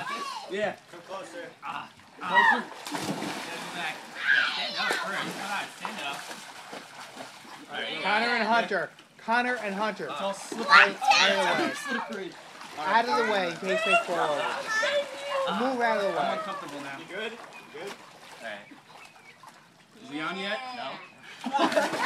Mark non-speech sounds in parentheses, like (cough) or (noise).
got this? Yeah. Come closer. Ah. ah. Back. Yeah, stand up first. Come on, stand up. Alright, Connor and Hunter. Connor and Hunter. It's all slippery. Out, out of the way. slippery. Out of the way in case they fall over. Move out of the way. I'm uncomfortable now. You good? You good? Alright. Is he on yet? No. (laughs)